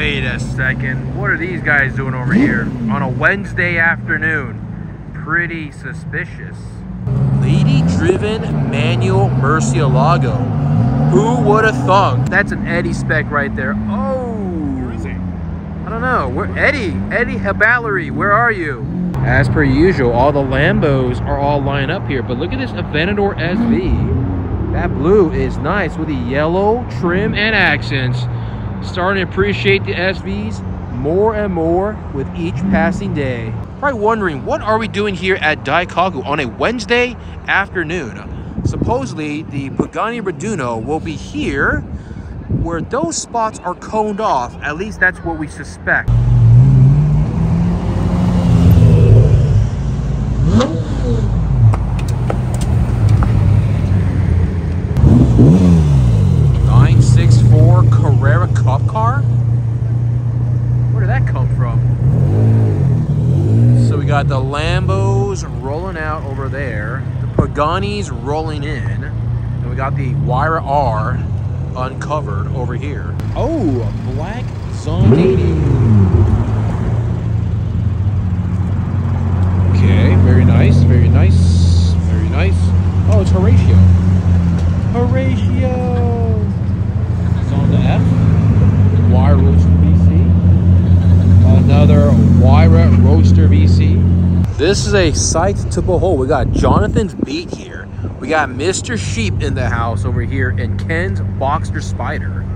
Wait a second. What are these guys doing over here on a Wednesday afternoon? Pretty suspicious. Lady driven manual Murcielago. Who would have thunk? That's an Eddie spec right there. Oh. Where is he? I don't know. Where Eddie? Eddie Haballery, where are you? As per usual, all the Lambos are all lined up here, but look at this Aventador SV. That blue is nice with the yellow trim and accents. Starting to appreciate the SVs more and more with each passing day. Probably wondering, what are we doing here at Daikoku on a Wednesday afternoon? Supposedly, the Pagani Raduno will be here where those spots are coned off. At least that's what we suspect. Nine six four Carrera Cup car. Where did that come from? So we got the Lambos rolling out over there, the Paganis rolling in, and we got the Huayra R uncovered over here. Oh, a black Zondini. Okay, very nice, very nice, very nice. Oh, it's Horatio. Horatio! Zonda F. Huayra Roadster BC. Another Huayra Roadster BC. This is a sight to behold. We got Jonathan's beat here. We got Mr. Sheep in the house over here and Ken's Boxster Spider.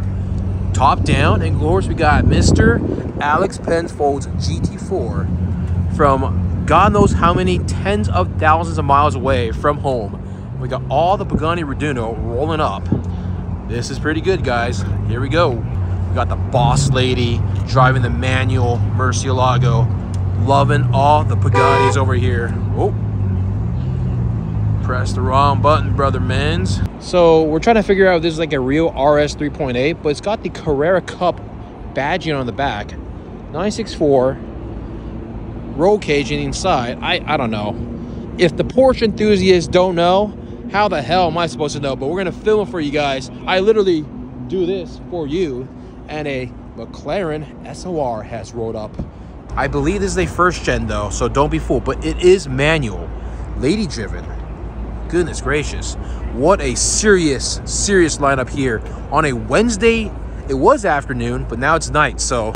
Top down, and course we got Mr. Alex Pensfold's GT4 from God knows how many tens of thousands of miles away from home. We got all the Pagani Raduno rolling up. This is pretty good, guys. Here we go. We got the boss lady driving the manual Murcielago. Loving all the Paganis over here. Oh, press the wrong button, brother mens. So we're trying to figure out if this is like a real RS 3.8, but it's got the Carrera Cup badging on the back. 964 roll caging inside. I, I don't know. If the Porsche enthusiasts don't know, how the hell am I supposed to know? But we're gonna film it for you guys. I literally do this for you, and a McLaren SOR has rolled up. I believe this is a first gen though, so don't be fooled. But it is manual, lady driven. Goodness gracious, what a serious, serious lineup here on a Wednesday. It was afternoon, but now it's night. So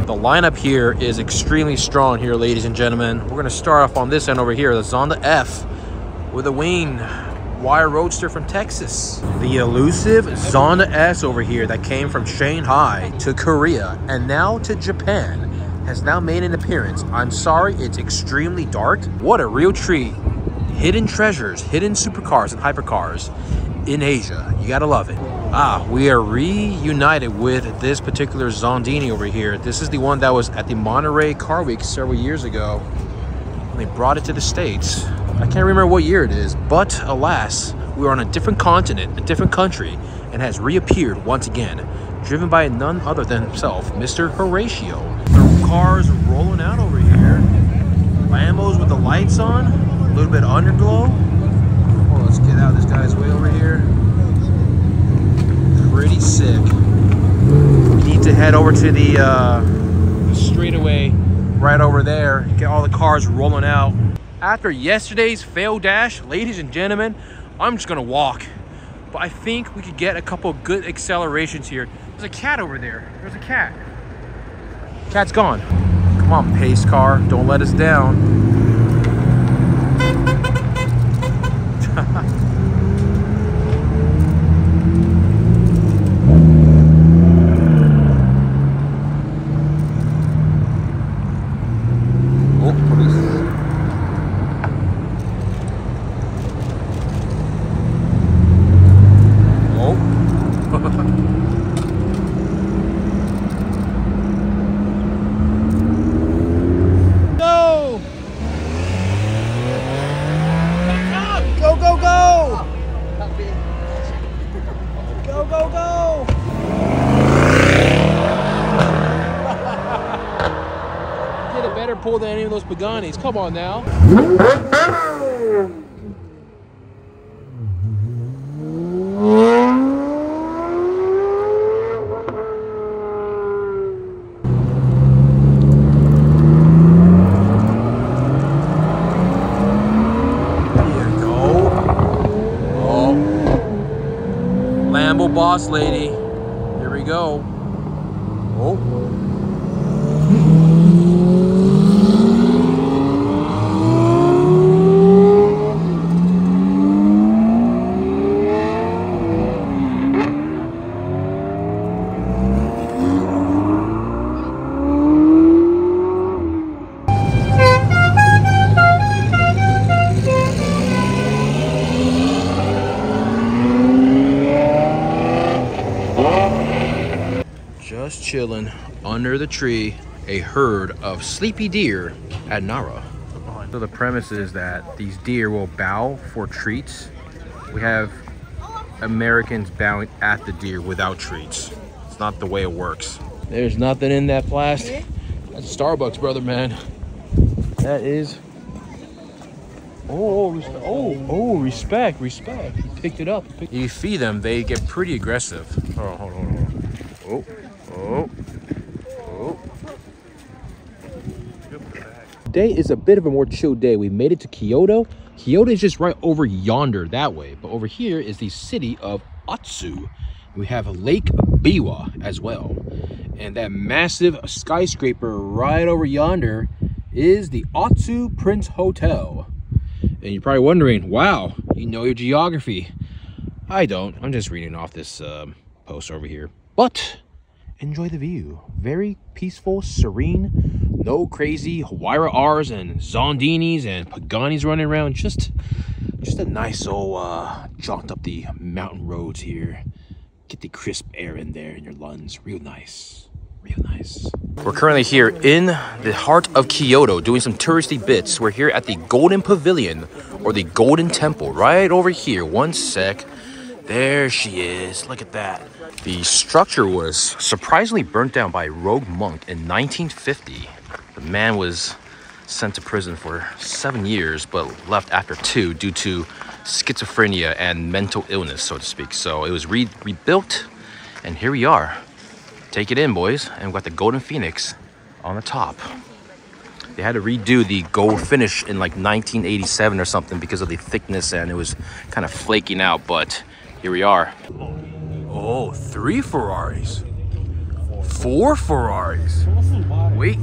The lineup here is extremely strong here, ladies and gentlemen. We're going to start off on this end over here, the Zonda F with a Wayne Huayra Roadster from Texas. The elusive Zonda S over here that came from Shanghai to Korea and now to Japan has now made an appearance. I'm sorry, it's extremely dark. What a real treat. Hidden treasures, hidden supercars and hypercars in Asia. You gotta love it. Ah, we are reunited with this particular Zondini over here. This is the one that was at the Monterey Car Week several years ago. And They brought it to the States. I can't remember what year it is, but alas, we are on a different continent, a different country, and has reappeared once again, driven by none other than himself, Mr. Horatio. The cars rolling out over here. Lambos with the lights on, a little bit of underglow. Oh, let's get out of this guy's way over here. Pretty sick. We need to head over to the uh, straightaway right over there. Get all the cars rolling out. After yesterday's fail dash, ladies and gentlemen, I'm just gonna walk. But I think we could get a couple good accelerations here. There's a cat over there. There's a cat. Cat's gone. Come on, pace car. Don't let us down. pull than any of those Paganis. Come on now. Go. Oh. Lambo boss lady. Here we go. Chilling under the tree, a herd of sleepy deer at Nara. So the premise is that these deer will bow for treats. We have Americans bowing at the deer without treats. It's not the way it works. There's nothing in that plastic. That's Starbucks, brother, man. That is. Oh, oh, oh, oh, respect, respect. He picked it up. You feed them, they get pretty aggressive. Oh, hold on, hold on. Oh, oh. Today is a bit of a more chill day. We made it to Kyoto. Kyoto is just right over yonder that way. But over here is the city of Otsu. We have Lake Biwa as well. And that massive skyscraper right over yonder is the Otsu Prince Hotel. And you're probably wondering, wow, you know your geography. I don't. I'm just reading off this um, post over here. But enjoy the view. Very peaceful, serene, no crazy Huayra R's and Zondinis and Paganis running around. Just just a nice old uh, jaunt up the mountain roads here. Get the crisp air in there in your lungs. Real nice. Real nice. We're currently here in the heart of Kyoto doing some touristy bits. We're here at the Golden Pavilion or the Golden Temple right over here. One sec. There she is. Look at that. The structure was surprisingly burnt down by a rogue monk in 1950. The man was sent to prison for seven years, but left after two due to schizophrenia and mental illness, so to speak. So it was re rebuilt, and here we are. Take it in, boys. And we've got the Golden Phoenix on the top. They had to redo the gold finish in like 1987 or something because of the thickness and it was kind of flaking out, but here we are. Oh, three Ferraris. Four Ferraris. Wait,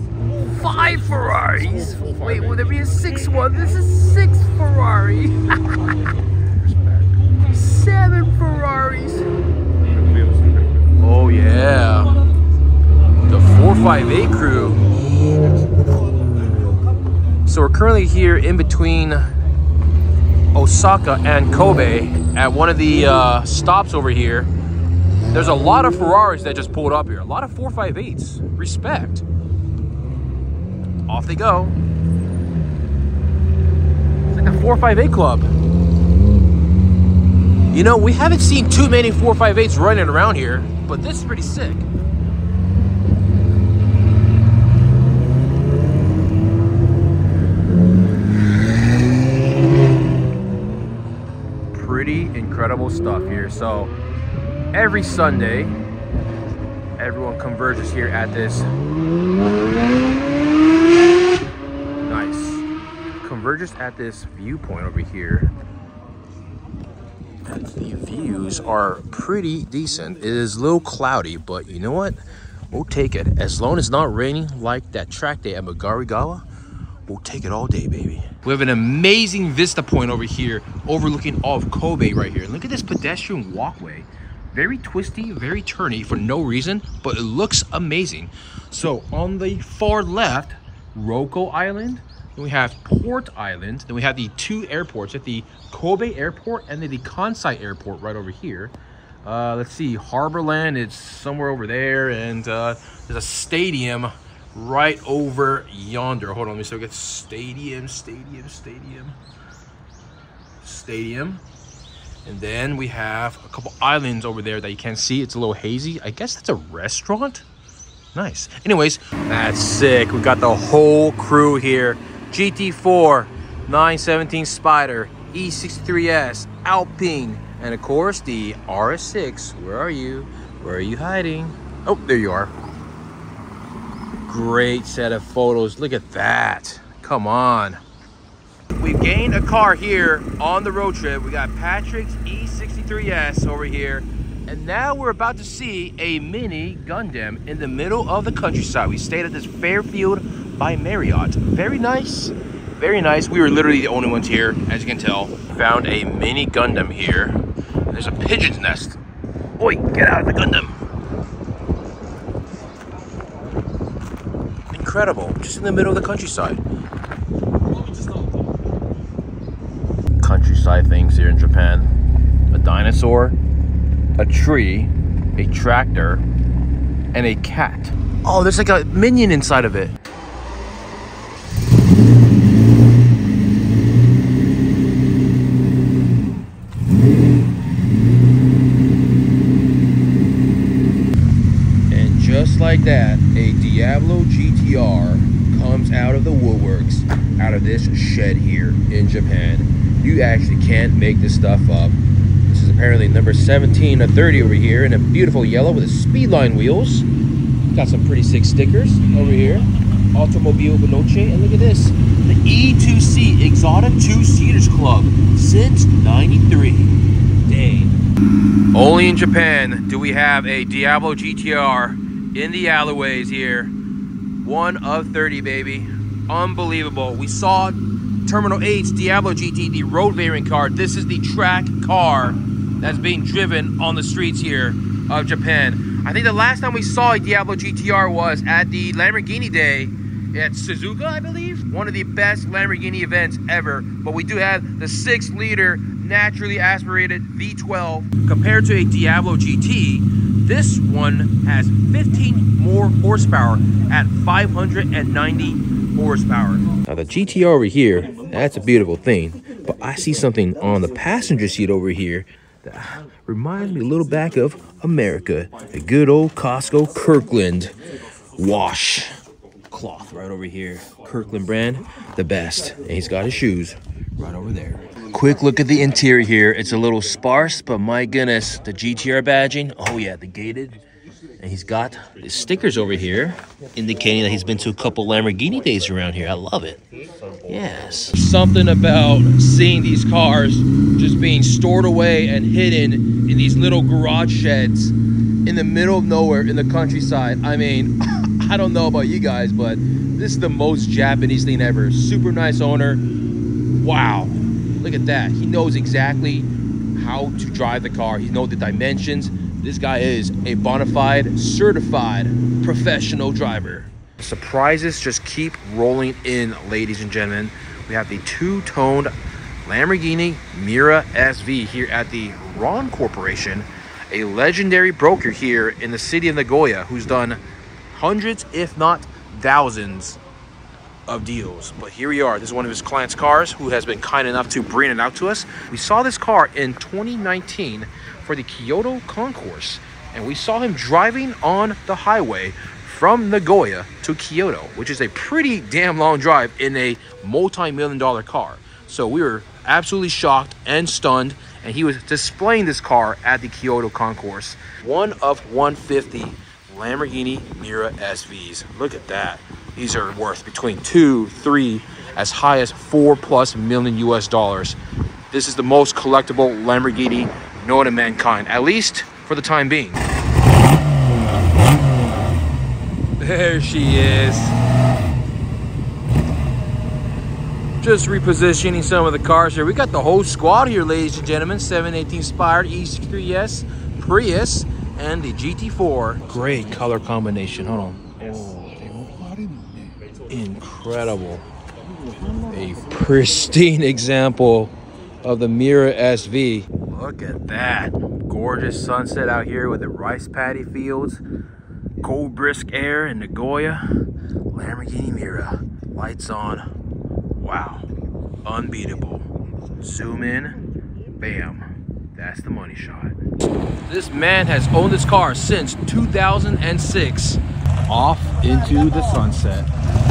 five Ferraris. Wait, will there be a sixth one? This is six Ferrari. Seven Ferraris. Oh yeah. The 458 crew. So we're currently here in between Osaka and Kobe at one of the uh, stops over here. There's a lot of Ferraris that just pulled up here. A lot of 458s. Respect. Off they go. It's like a 458 club. You know, we haven't seen too many 458s running around here, but this is pretty sick. Pretty incredible stuff here. So every Sunday, everyone converges here at this nice converges at this viewpoint over here and the views are pretty decent. It is a little cloudy, but you know what? We'll take it. As long as it's not raining like that track day at Magarigawa, we'll take it all day, baby. We have an amazing vista point over here, overlooking all of Kobe right here. Look at this pedestrian walkway. Very twisty, very turny for no reason, but it looks amazing. So on the far left, Rokko Island, then we have Port Island. Then we have the two airports at the Kobe Airport and then the Kansai Airport right over here. Uh, let's see, Harborland is somewhere over there, and uh, there's a stadium right over yonder. Hold on, let me see. Get stadium, stadium, stadium, stadium. And then we have a couple islands over there that you can't see. It's a little hazy. I guess that's a restaurant. Nice. Anyways, that's sick. We got the whole crew here. GT4, 917 Spider, E63S, Alpine, and of course the RS6. Where are you? Where are you hiding? Oh, there you are. Great set of photos. Look at that. Come on. We've gained a car here on the road trip. We got Patrick's E63S over here. And now we're about to see a mini Gundam in the middle of the countryside. We stayed at this Fairfield by Marriott. Very nice, very nice. We were literally the only ones here, as you can tell. Found a mini Gundam here. There's a pigeon's nest. Oi, get out of the Gundam. Incredible, just in the middle of the countryside. Countryside things here in Japan. A dinosaur, a tree, a tractor, and a cat. Oh, there's like a minion inside of it. And just like that, a Diablo GTR comes out of the woodworks, out of this shed here in Japan. You actually can't make this stuff up. This is apparently number 17 of 30 over here in a beautiful yellow with the speedline wheels. Got some pretty sick stickers over here. Automobile Veloce, and look at this. The E2C Exotic Two Seaters Club since 93. Dang. Only in Japan do we have a Diablo GTR in the alleyways here. One of 30, baby. Unbelievable. We saw Terminal 8's Diablo GT, the road variant car. This is the track car that's being driven on the streets here of Japan. I think the last time we saw a Diablo GTR was at the Lamborghini Day at Suzuka, I believe. One of the best Lamborghini events ever. But we do have the 6 liter naturally aspirated V12. Compared to a Diablo GT, this one has 15 more horsepower at 590 horsepower. Now the GTR over here, that's a beautiful thing. But I see something on the passenger seat over here that reminds me a little back of America. A good old Costco Kirkland wash cloth right over here. Kirkland brand, the best. And he's got his shoes right over there. Quick look at the interior here. It's a little sparse, but my goodness, the GTR badging. Oh yeah, the gated. And he's got stickers over here indicating that he's been to a couple Lamborghini days around here. I love it. Yes. Something about seeing these cars just being stored away and hidden in these little garage sheds in the middle of nowhere in the countryside. I mean, I don't know about you guys, but this is the most Japanese thing ever. Super nice owner. Wow. Look at that. He knows exactly how to drive the car. He knows the dimensions. This guy is a bona fide, certified professional driver. Surprises just keep rolling in, ladies and gentlemen. We have the two-toned Lamborghini Miura SV here at the Ron Corporation, a legendary broker here in the city of Nagoya who's done hundreds, if not thousands, of deals. But here we are. This is one of his clients' cars who has been kind enough to bring it out to us. We saw this car in 2019 for the Kyoto Concourse, and we saw him driving on the highway from Nagoya to Kyoto, which is a pretty damn long drive in a multi-million dollar car. So we were absolutely shocked and stunned, and he was displaying this car at the Kyoto Concourse. One of 150 Lamborghini Miura SVs. Look at that. These are worth between two, three, as high as four plus million US dollars. This is the most collectible Lamborghini known to mankind, at least for the time being. There she is. Just repositioning some of the cars here. We got the whole squad here, ladies and gentlemen. 718 Inspired E63S, Prius, and the GT4. Great color combination. Hold on. Oh, incredible. A pristine example of the Miura SV. Look at that. Gorgeous sunset out here with the rice paddy fields. Cold brisk air in Nagoya. Lamborghini Miura. Lights on. Wow. Unbeatable. Zoom in. Bam. That's the money shot. This man has owned this car since 2006. Off into the sunset.